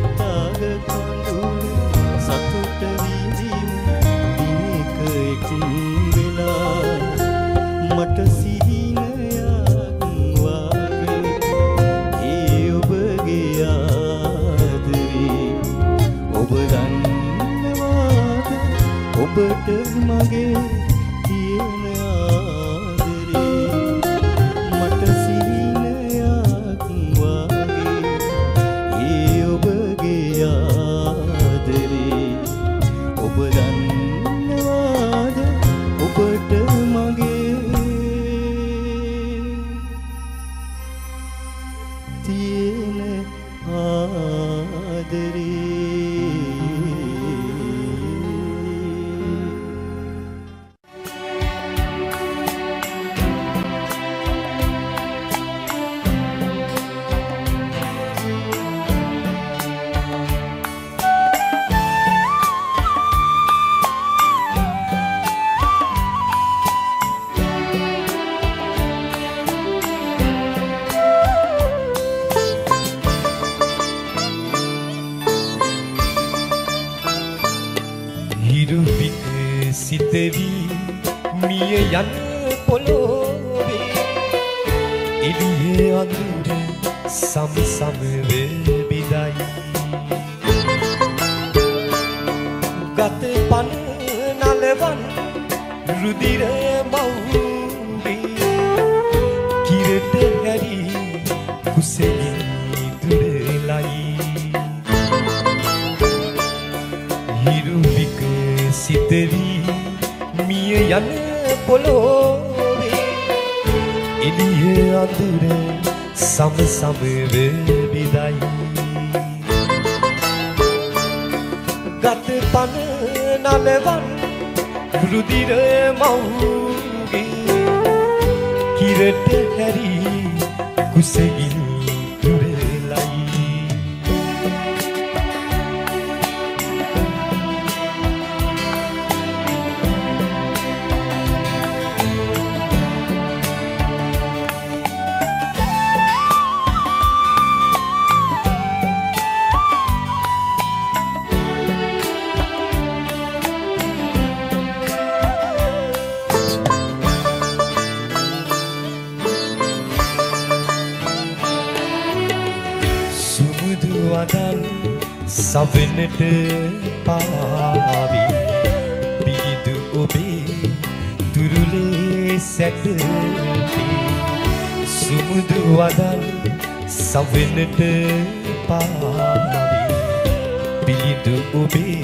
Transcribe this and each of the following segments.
ඒ නිතාග කඳුළු සතුට විඳින දිනක එක් වෙලා මට සිහිනයක් වාගේ ඒ ඔබගේ ආදරේ ඔබ දන්නවාද ඔබට මගේ සුමුදු වදන් සවෙනට පාවි. පිහිදු ඔබේ තුරුලේ සැටටි සුමුදු වදන් සවෙනට පාවි. පිහිදු ඔබේ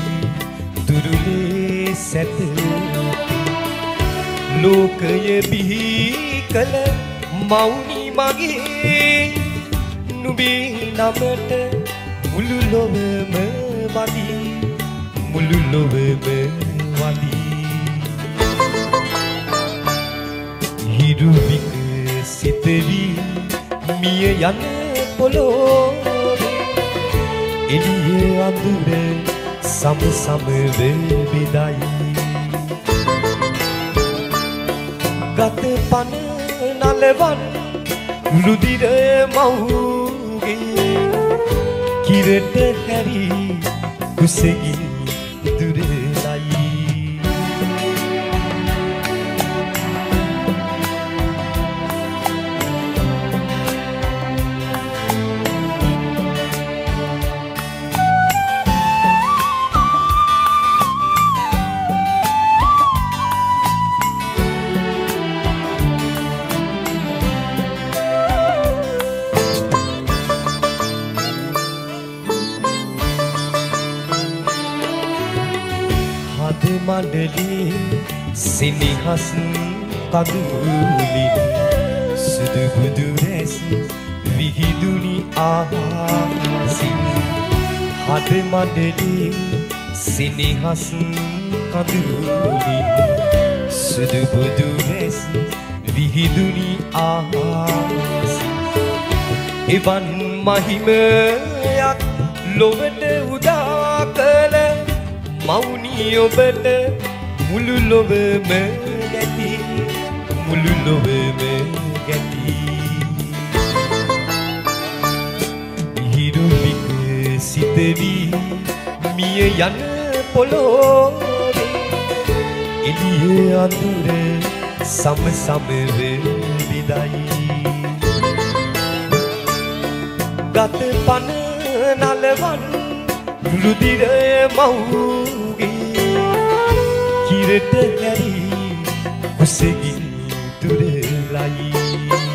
තුරුලේ සැටටි ලෝකය බිහි කළ මෞනි මගේ නුබේ නමට මුළු ලොවම වදී මුළු ලොවම වදී. හිරුවික සිතවී මිය යන පොළොවේ එළිය අඳුර සම සමව බෙදයි ගත පන නලවන් රුදිර මව්ගේ කිරට හැරි කුසගි Yağmasın කඳුලින් සුදු බුදු රැස් විහිදුනි ආසින් හද මඩලින් සිනහස් කඳුලින් සුදු බුදු රැස් විහිදුනි ආසින් එවන් මහිමයක් ලොවට උදා කළ මවුනි ඔබට මුළු ලොවම මුළු නොවම ගැටී. ඉහිරු වික සිතවි මිය යන පොළොවේ. එළිය අඳුර සම සම විදයි ගත පන නලවන් රුධිර මවුගේ. කිරට හැරි කුසගින් aí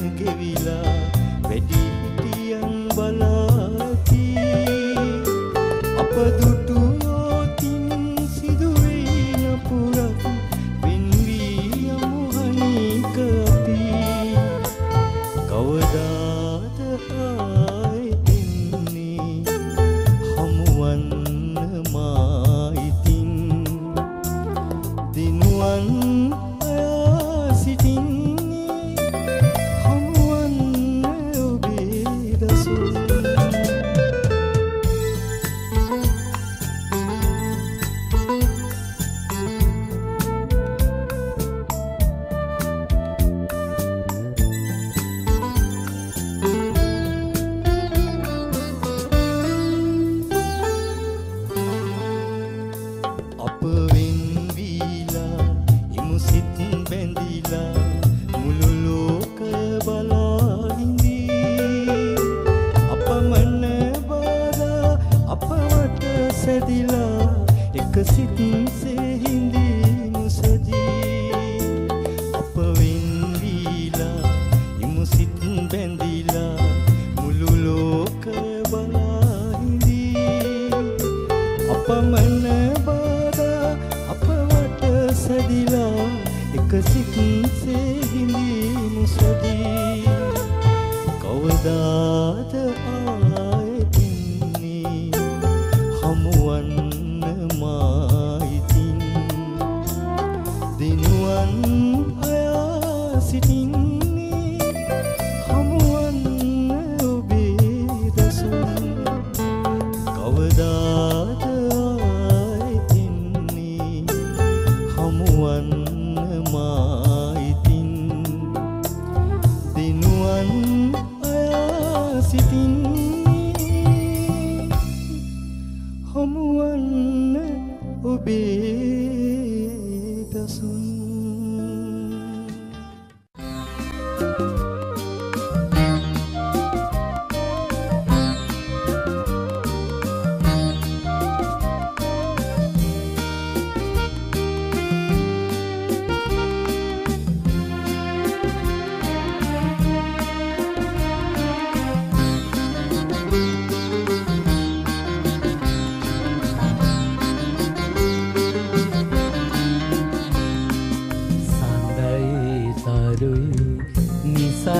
ගෙවිලා වැඩි හිටියන් බලාති. අප දුර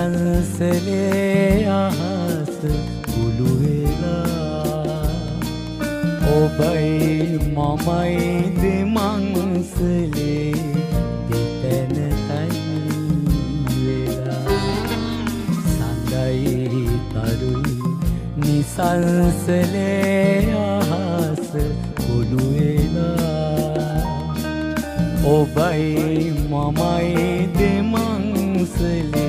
පන්සලේ අහස කුළු වෙලා ඔබයි මමයි දෙමංසලේ දෙතැන තනි වෙලා සඳයි තරුයි නිසංසලේ අහස කුළු වෙලා ඔබයි මමයි දෙමංසලේ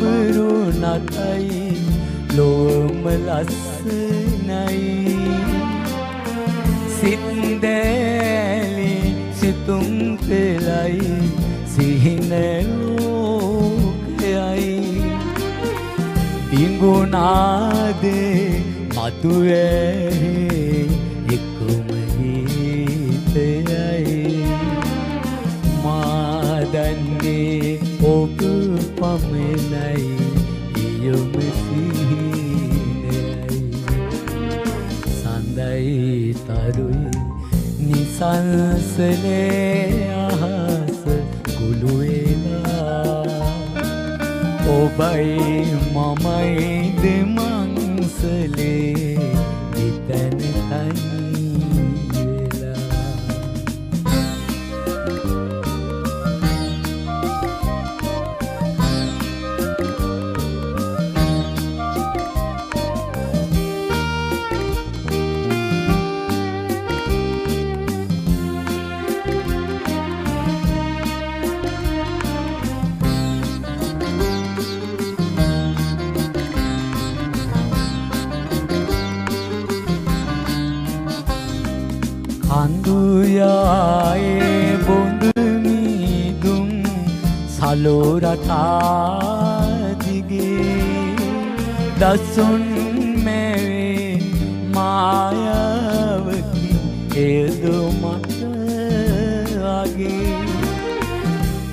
බඹරු නටයි ලෝම ලස්සනයි. සිත්දෑලි සිතුම් පෙලයි සිහිනලෝකයයි ඉංගුනාදේ මතුවැහේ පමණයි ඉයොම සිහිනයයි සඳයි තරුයි නිසංසලේ අහස කුළුවෙලා ඔබයි කඳුයායේ බොඳමීදුම් සලෝරටාදිගේ දසුන් මැවේ මායවකි එයදු මටගේ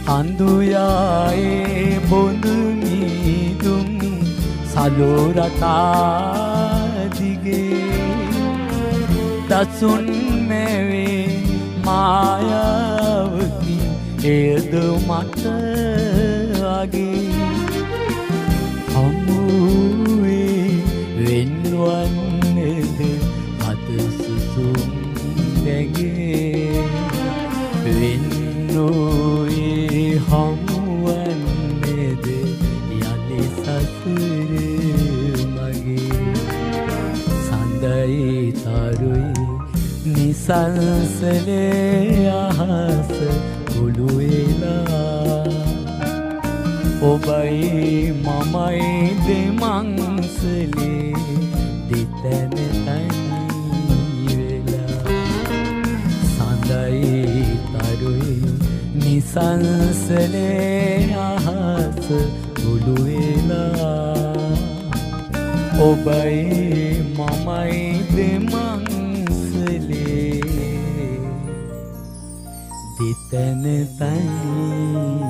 කඳුයායේ බොඳමීදුම් සලෝරටාදිගේ දසුන් මැවේ මායාවකි. එයද මට වගේ නිසංසලේ අහස කුළුවෙලා ඔබයි මමයි දෙමංසලේ දෙතැන තනිවෙලා සඳයි තරුයි නිසංසලේ අහස කුළුවෙලා ඔබයි මමයි දෙමංසලේ දෙතැන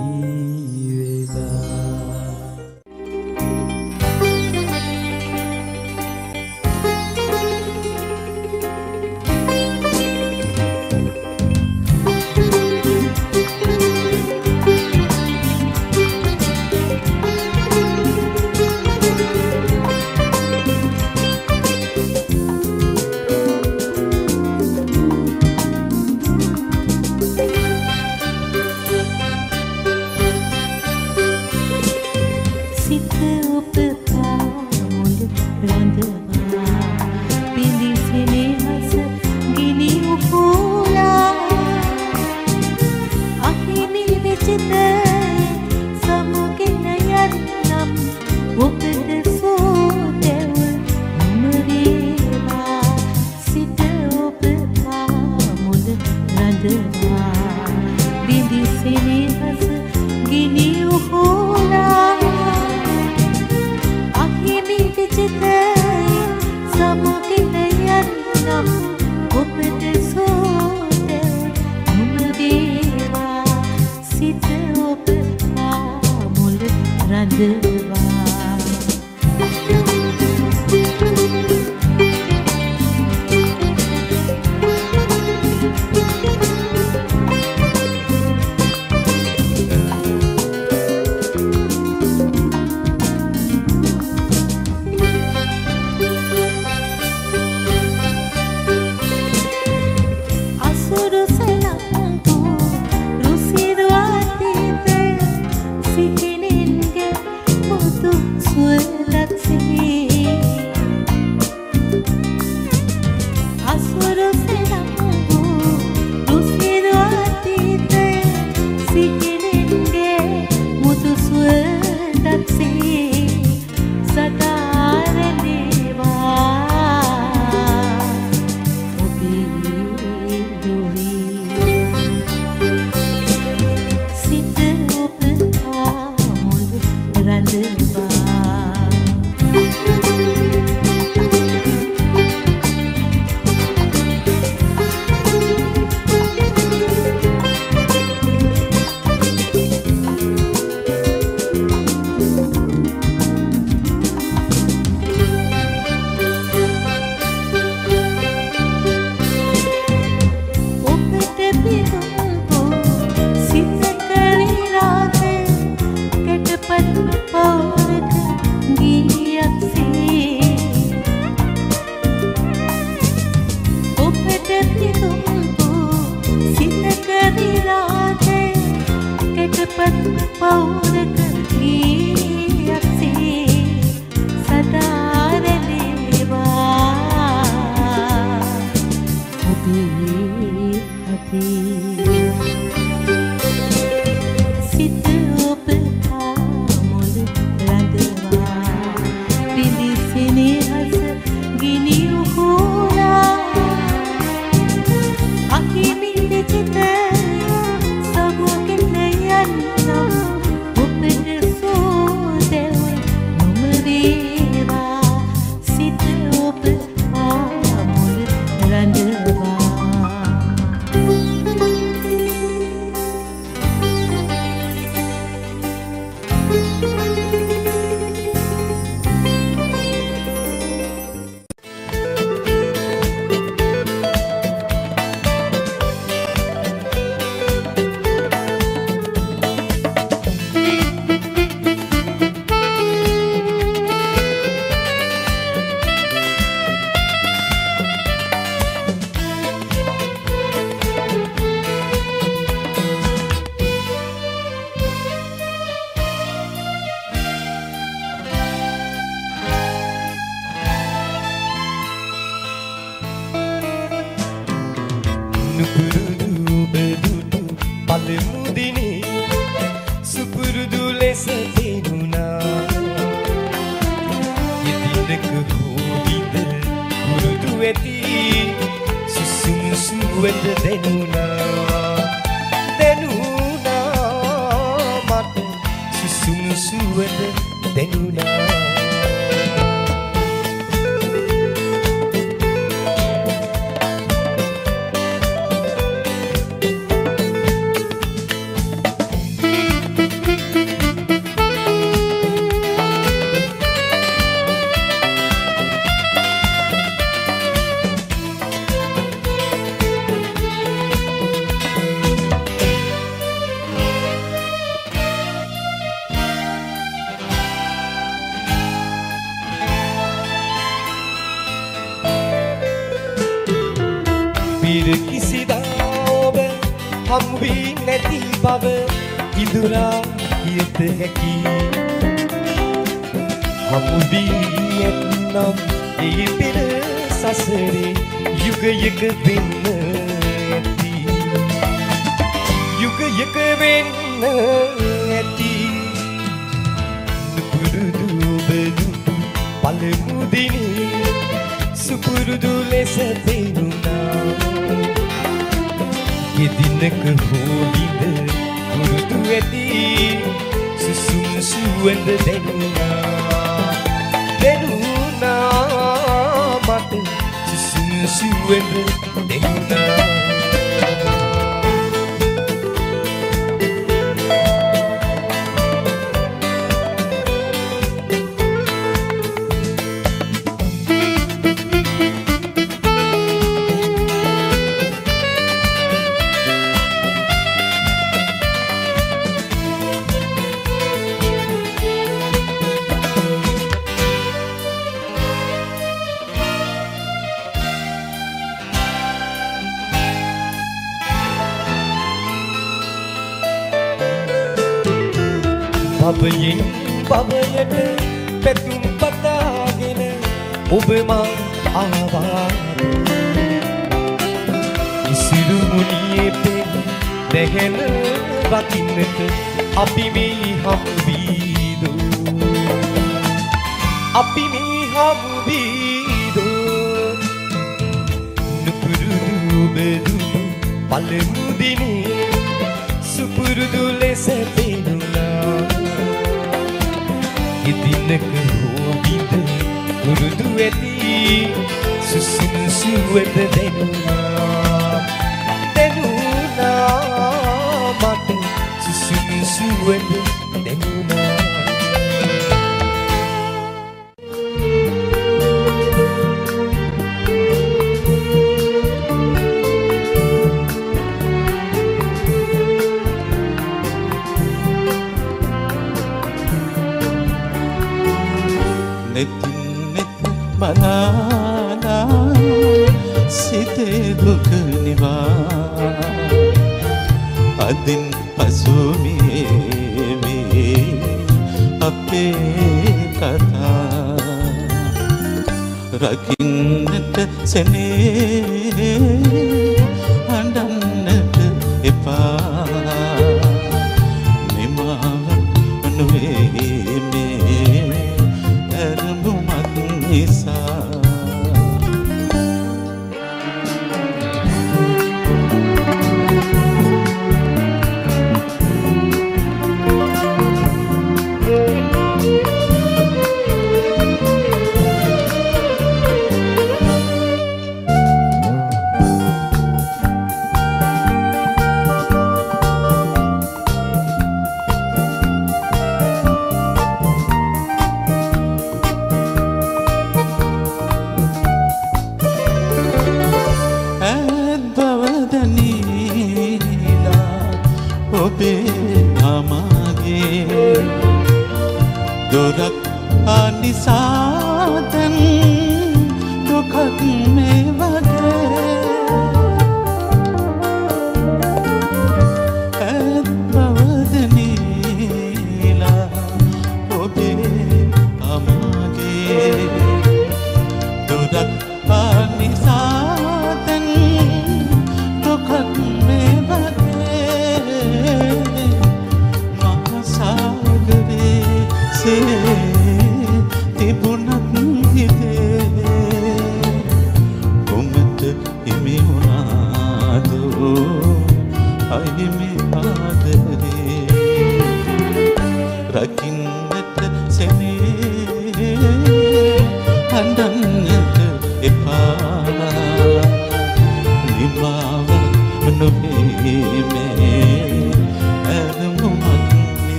නුපුරුදු පබයෙන් පබයට පැතුම් පතාගෙන ඔබමා ආවා. ඉසිරු මුනියේ පෙන් දැහෙන රකින්නට අපි මේ හමුවීදු අපි මේ හමුවීදු නුපුරුදු බෙදු පළමු දිනේ සුපුරුදු ලෙස පෙනුනා. දෙක හුවවිද පුරුදු වෙති සුසුම් සිව්වෙත දෙනවා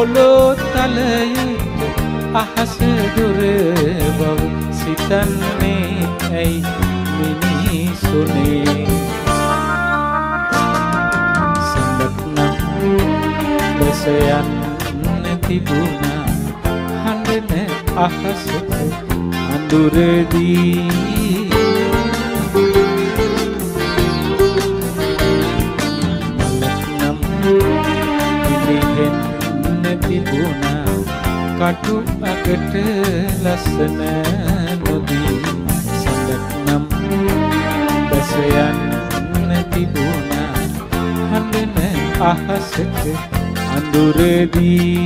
පොලෝ තලයේ අහස දුර බව සිතන්නේ ඇයි මිනිසුනේ? සඳක්නම් බස යන්න තිබුණා හඬන අහසට අඳුරදී. කටු අකට ලස්සන නොදී සඳක් නම් බැසයන්න තිබුණා හඳන අහසක අඳුරදී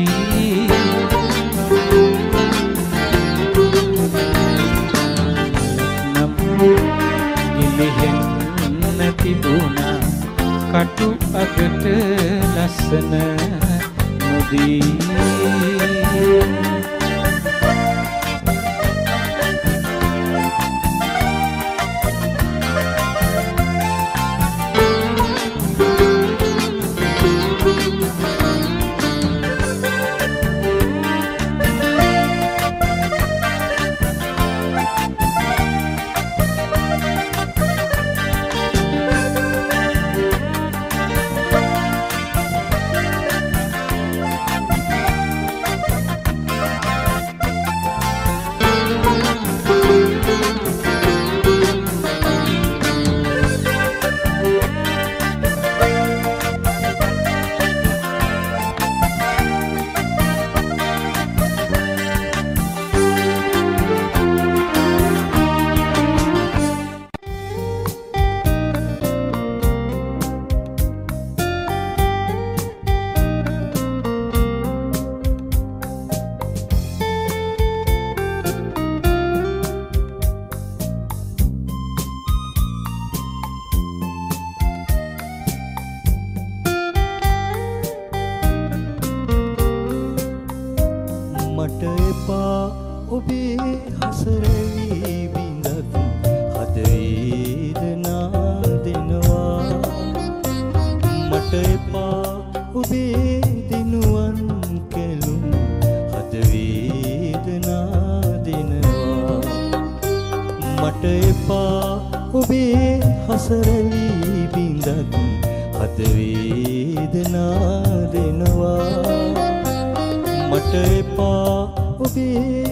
නම් ගිලිහෙන්න තිබුණා කටු අකට ලස්සන නොදී සසරලී බිඳත් හදවේදනා දෙනවා. මට එපා ඔබේ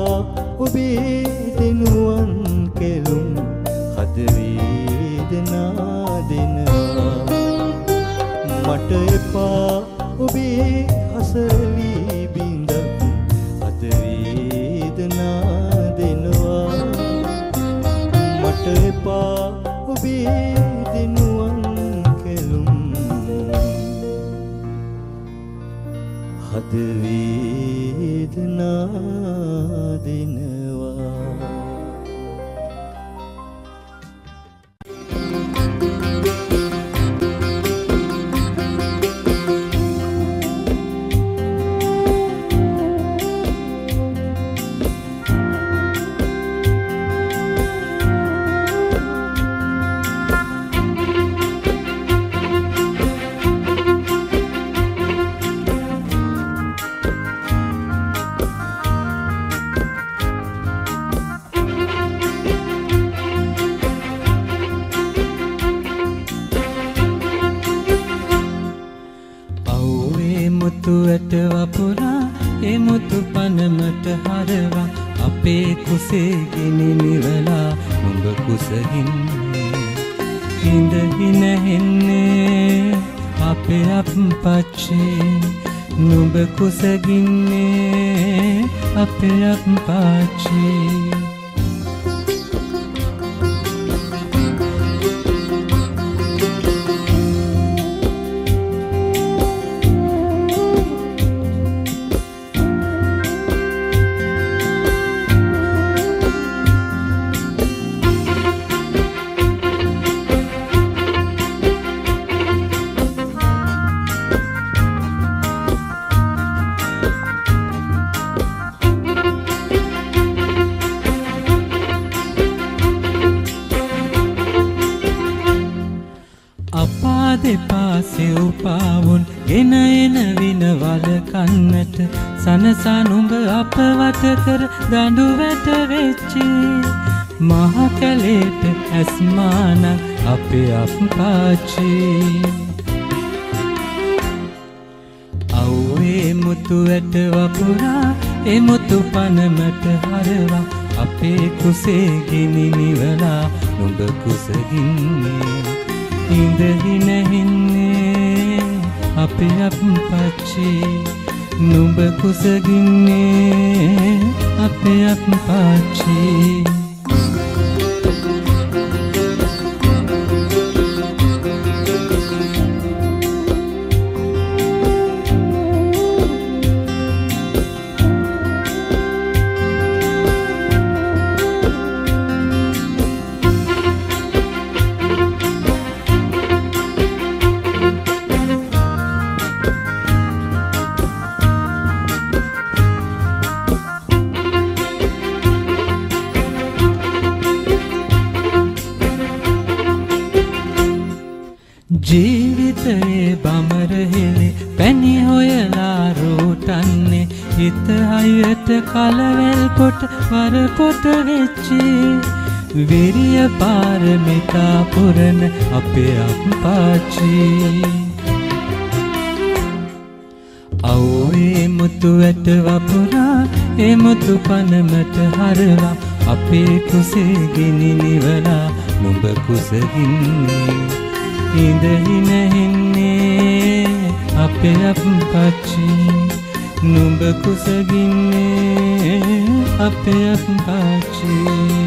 වුණා ඔබේ දෙනුවන් කෙලුම් හදවී දෙනා දෙනවා මට එපා ඔබේ හසලී බිඳක් හදවී දෙනා දෙනවා. මට එපා ඔබේ දෙනුවන් කෙලුම් හදවී දෙනා කුසගින්නේ අපේ අප පච්චේ වරපොට වෙච්චේ. විරිය පාරමිතා පුරන අපේ අප්පාචී අව්වේ මුතු ඇට වපුරා එමුතු පනමට හරවා අපේ කුසේ ගිනි නිවලා නුඹ කුසගින්නේ ඉඳහිනහෙන්නේ අපේ අප පච්චි නුඹ කුසගින්නේ අපේ අප පච්චි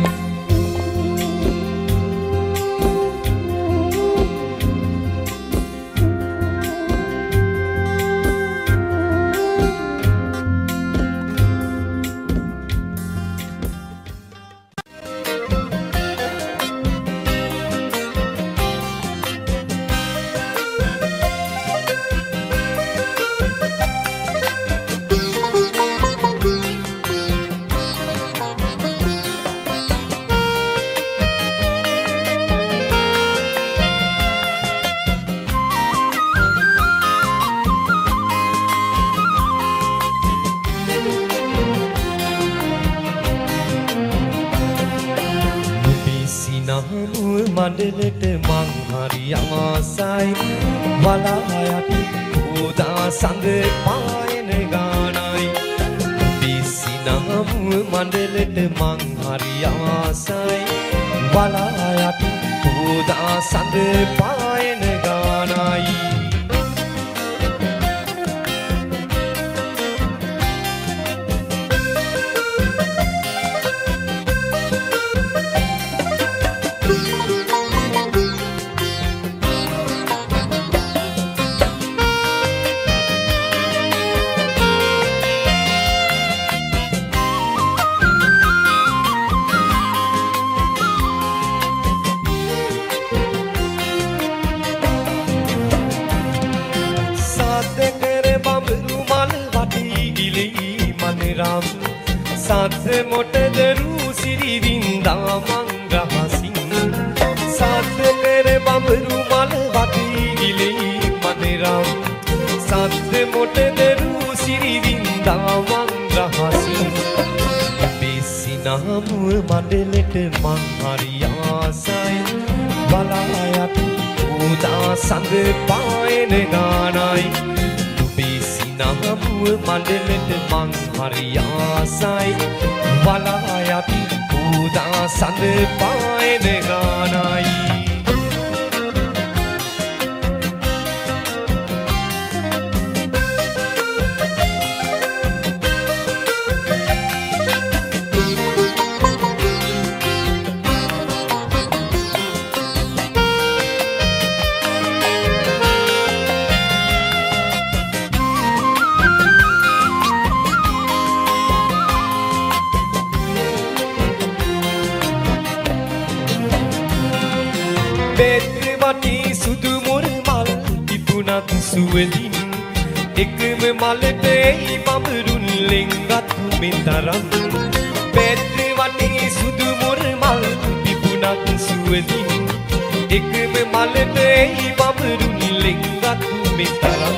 මඩලට මං හරි ආසයි. බලා යටි උදා සඳ පායන ගානයි. නුබේ සිනහමුව මඩලට මං හරි ආසයි. බලා යටි උදා සඳ පායන ගානයි. තිබුණත් සුවලින් එකම මලට එයි බඹරුන් ලෙංගත් මෙතරම් පෙත්‍ර වටි සුදු මුර මල් තිබුණත් සුවලින් එකම මලට එයි බඹරුන් ලෙංගත් මෙතරම්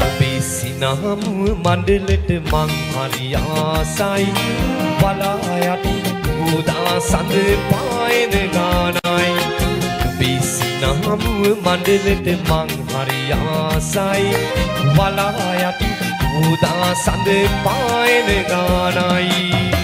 ඔබේ සිනහමුව මණ්ඩලට මං හරි ආසයි. බලා යටි උදා සඳ පායන ගානයි බිසිනහමුව මණ්ඩලට මං හරි ආසයි. වලා යටි මුදා සඳ පායන ගානයි.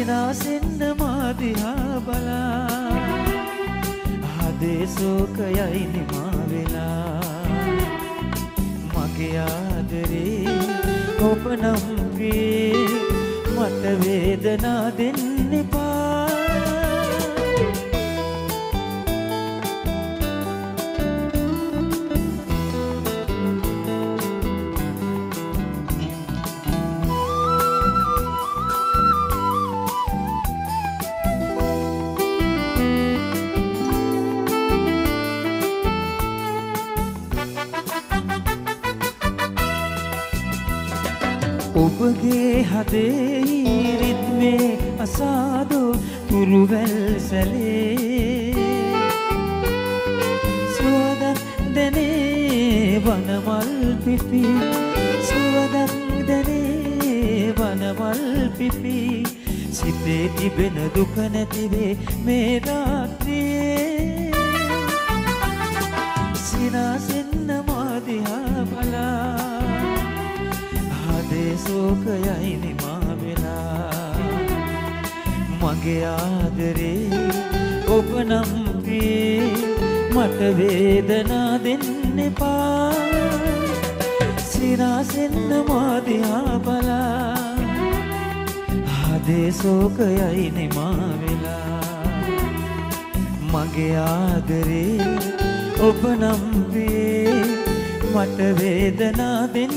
සිනාසෙන්න මාදිහා බලා. ආදේශෝකයයි නිමා වෙලා. මගේ ආදරේ ඔබ නම් වේ මට වේදනා දෙන්න එපා. ඔබගේ හදේ රිද්මේ අසාදෝ තුරුවැල් සැලේ. සුවදක් දැනේ වනමල් පිපි. සුවදක් දැනේ වනමල් පිපි. සිතේ තිබෙන දුක නැතිවේ මේ රාත්‍රියේ ආදේශෝකයයි නිමා වෙලා මගේ ආදරේ ඔබ නම් වේ මට වේදනා දෙන්න එපා. සිනාසෙන්න මාදිහා බලා. ආදේශෝකයයි නිමා වෙලා මගේ ආදරේ ඔබ නම් වේ මට වේදනා දෙන්න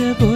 to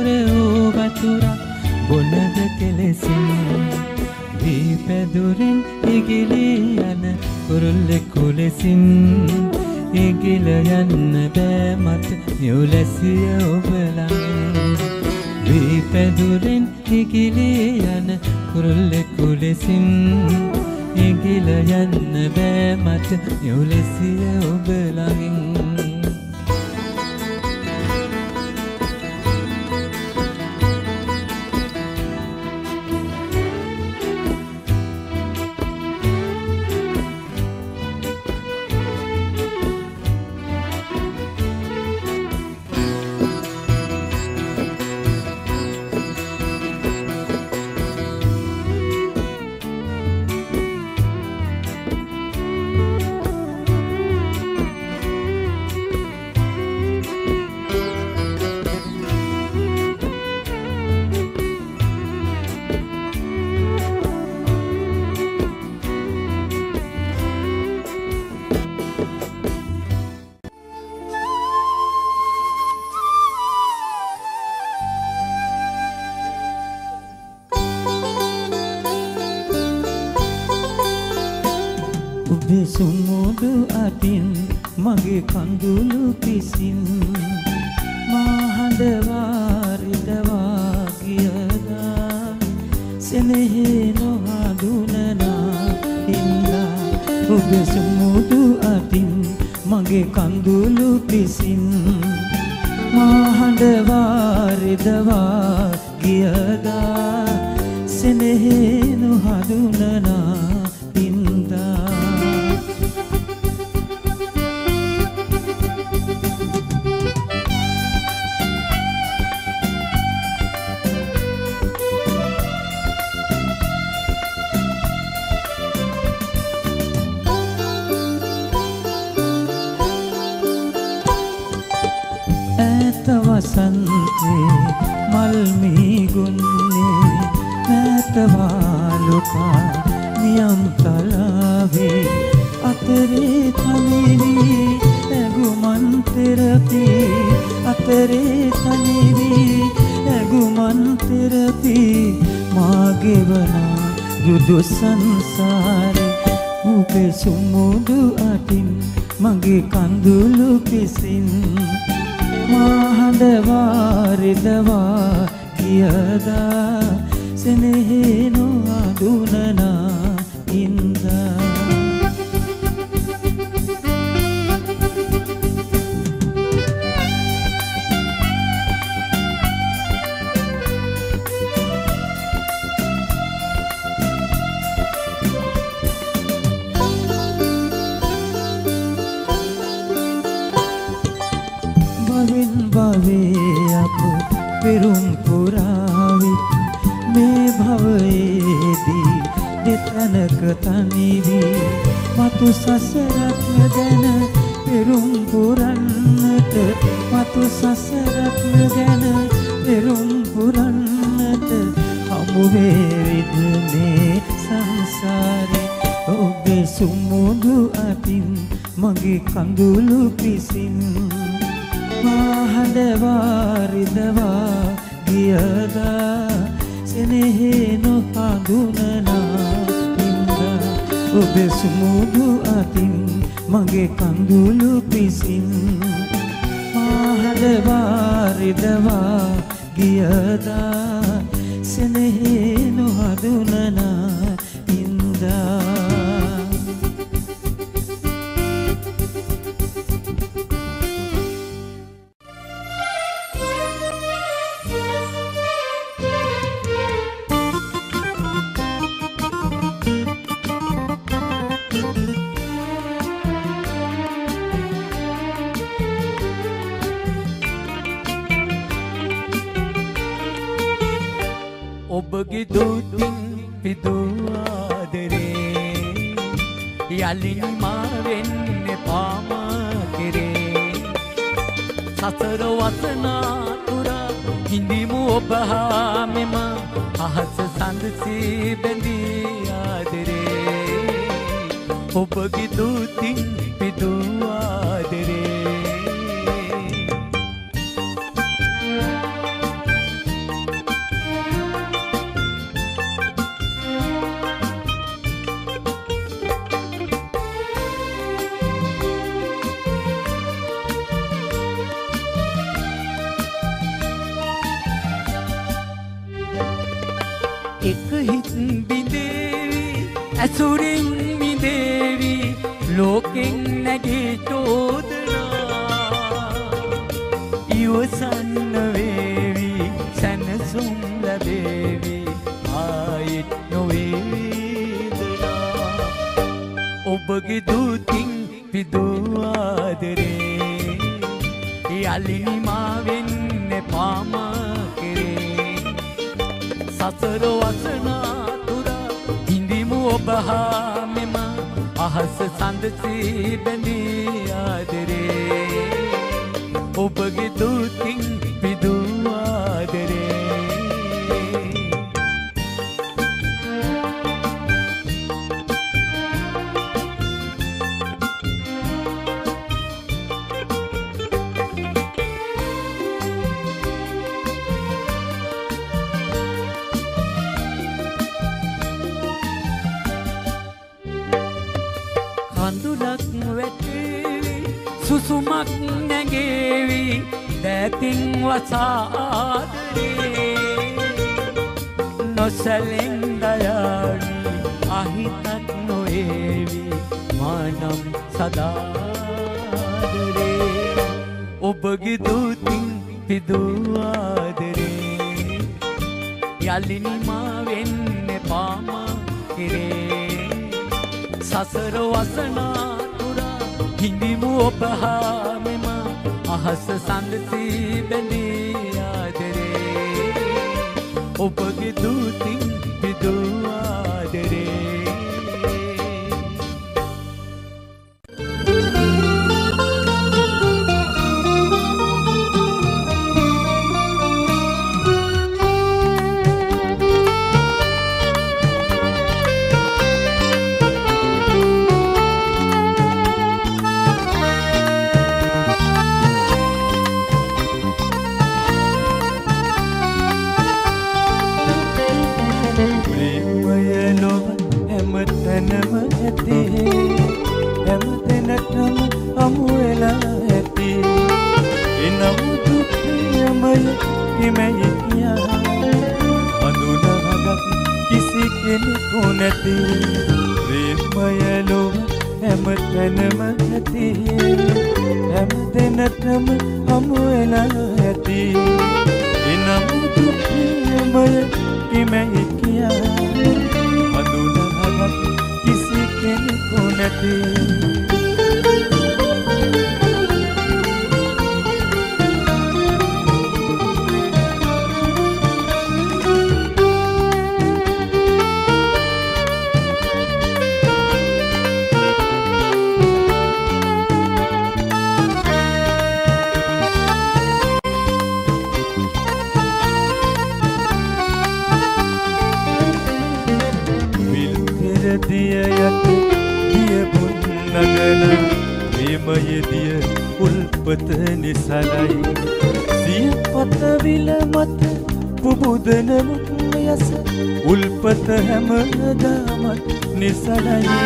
සුමුදු අතින් මගේ කඳුළු පිසින් මාහඬවා රිදවා ගියදා සෙනෙහි නොහඳුනනා ඉන්දා ඔබ සුමුදු අතින් මගේ කඳුළු පිසින් මාහඬවා රිදවා ගියදා සෙනෙහි නොහඳුනනා ඉන්දා කඳුලක් වැටේවි සුසුමක් නැගේවි දැතින් වසාදරේ නොසැලෙන් දයාවි අහිතක් නොඒවි මානම් සදාදරේ. ඔබගේ දූතින් පිදූආදරේ යලිනි මාවෙන්න පාම කෙරේ. සසර වසනාතුරා හිඳිමු ඔබ හා මෙම අහස සඳසී බැඳී ආදරේ. ඔබගේ දූතින් නැති ප්‍රේමය ලොව හැමතැනම ඇති. හැමතැනටම හමුවෙලා ඇති. එනමුතු ප්‍රියමය හිමැයි කියා. හඳුනහගත් කිසි කෙනෙකු නැති. නිසලයි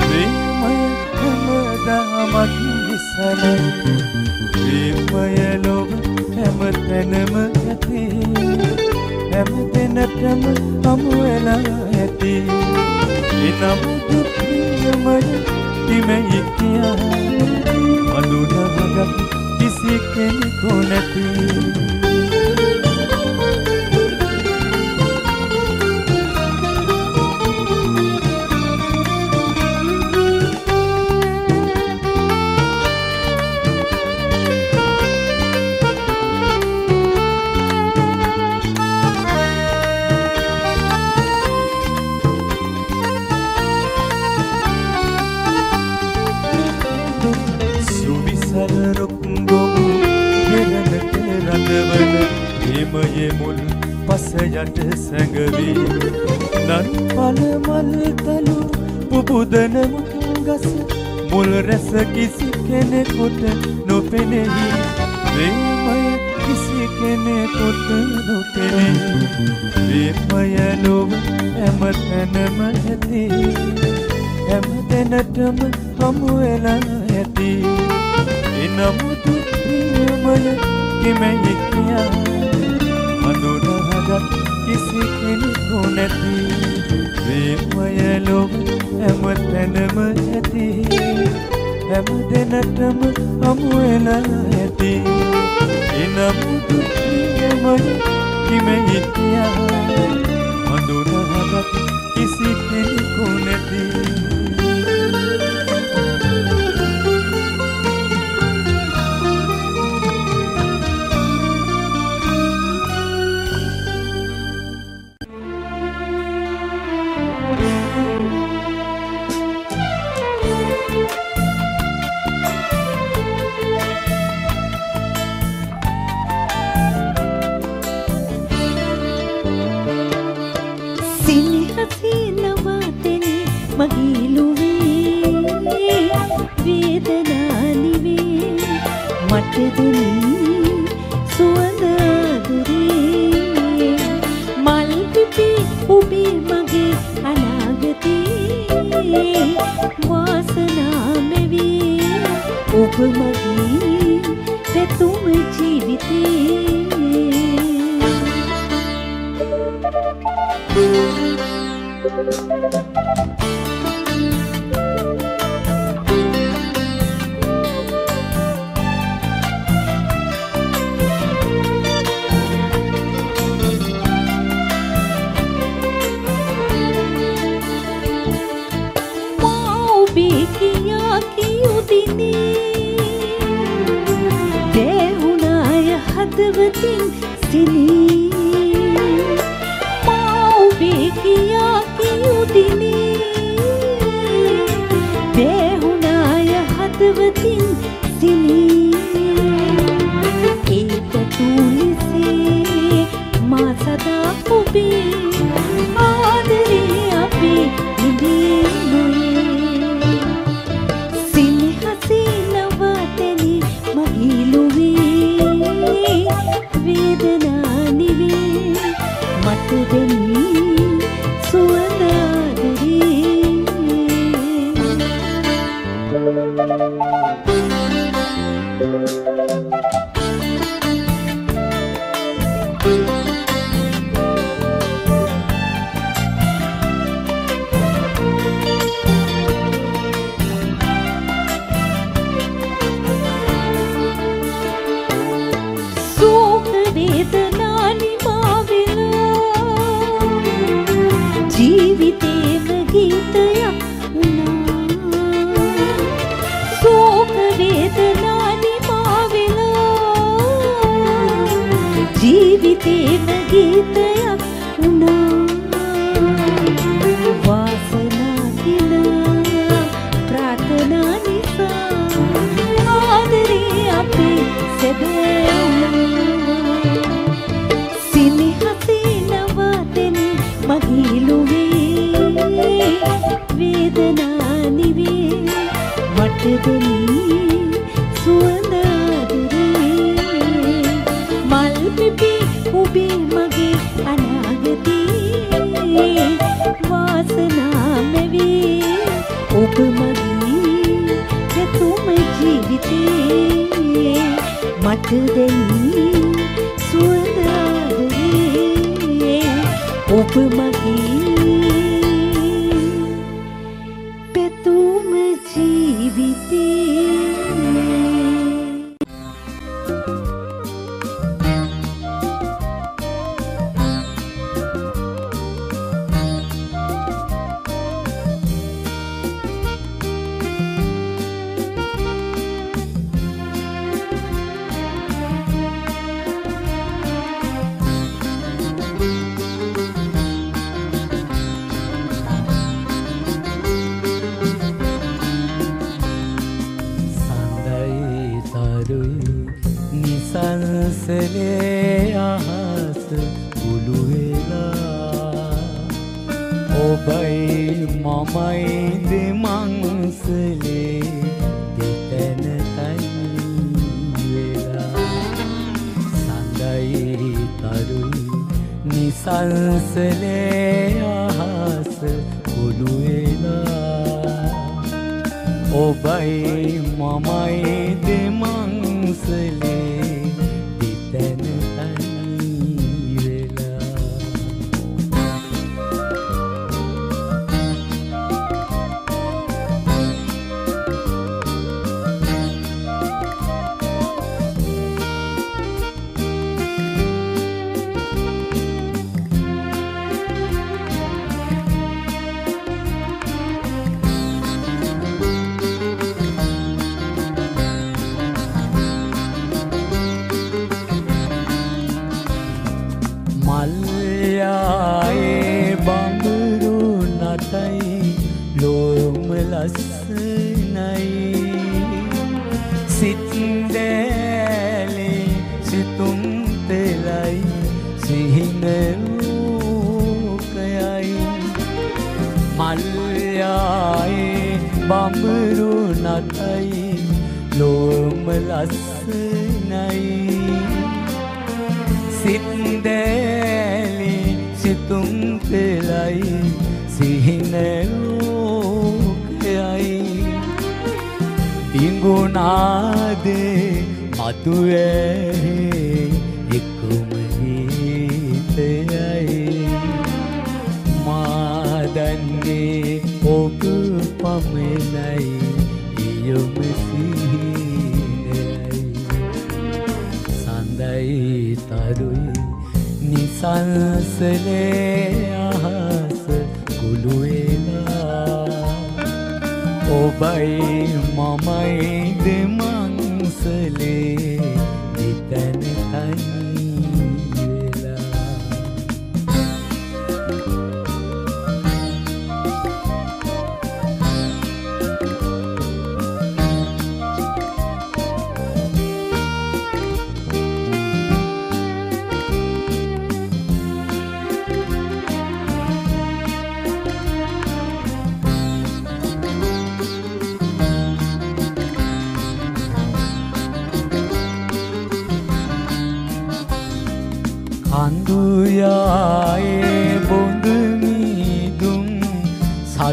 ප්‍රේමය හැමදාමත් නිසලයි ප්‍රේමය ලොව හැමතැනම ඇති. හැමතැනටම හමුවෙලා ඇති. එනමුදු ප්‍රියමය හිමැයි කියා. හඳුනගත් කිසි කෙනෙකු නැති. penting sini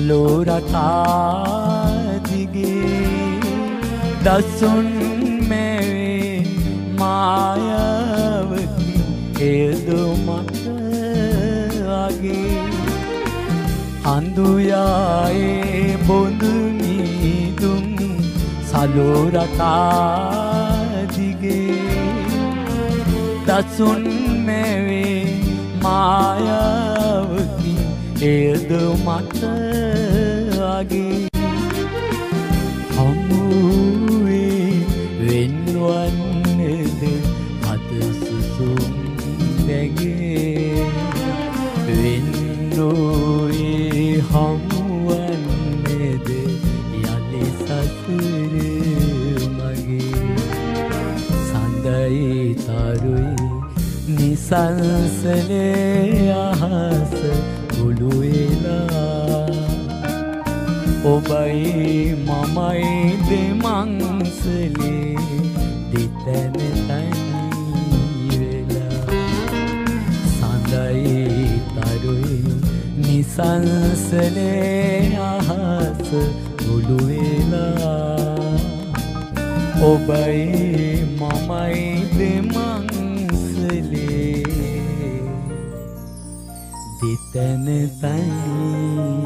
සලෝරටාදිගේ දසුන් මැවේ මායවති එයදු මට වගේ අඳුයායේ බොඳමීදුම් සලෝරටාදිගේ දසුන් මැවේ මායාවකි එයද නිසංසලේ අහස ගුළුවෙලා ඔබයි මමයි දෙමංසලේ දෙතැන තනිවෙලා සඳයි තරුයි නිසංසලේ අහස ගුළුවෙලා ඔබයි මමයි දෙමංසලේ දෙතැන තනිවෙලා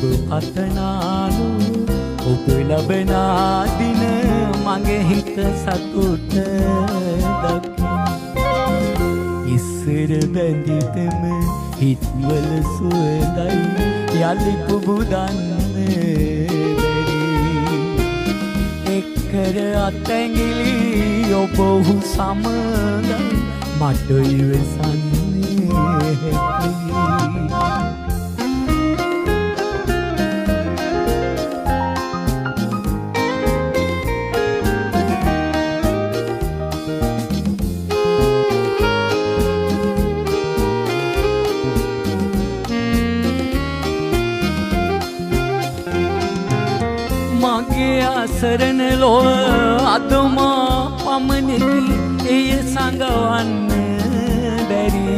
ඔබ පතනානු ඔබ ලබනාදින මගේ හිත සතුට දකි ඉස්සර බැඳිතම හිත්වල සුවදයි යලි පුබුදන්න බැරි. එක්කර අත්තැගිලි ඔබ ඔහු සමගයි මට ඉවසන්නේ හැකි අසරණ ලොව අදමා පමණකි එය සඟවන්න බැරි.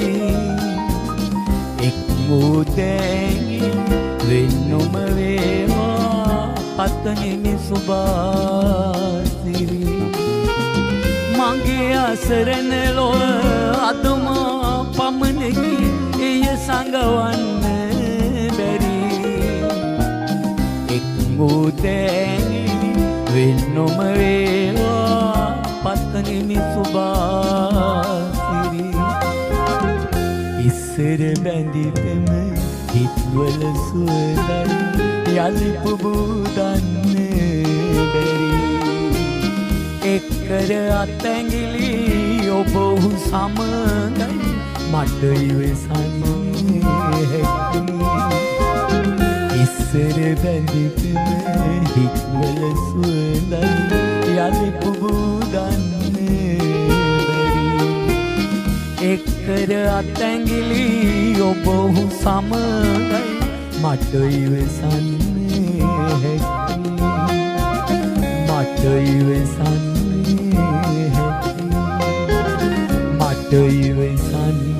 එක් මූදැගින් වෙන්නොම වේවා පත්තනෙමි සුභාසිරි. මගේ අසරණ ලොව අදමා පමණකි එය සඟවන්න බැරි. මුදැනි වෙන්නොම වේවා පත්තනෙමි සුභාසිරි ඉස්සර බැඳිතම හිත්වල සුවදයි යලි පුබුදන්න බැරි. එක්කර අත්තැගිලි ඔබ ඔහු සමගයි මට ඉවසන්නේ හැකි ඉස්සර බැඳිතම හිත්වල සුවදයි යලි පුබුදන්න බැරි එක්කර අත්තැගිලි ඔබ ඔහු සමගයි මට ඉවසන්නේ හැකි මට ඉවසන්නේ හැකි මට ඉවසන්නේ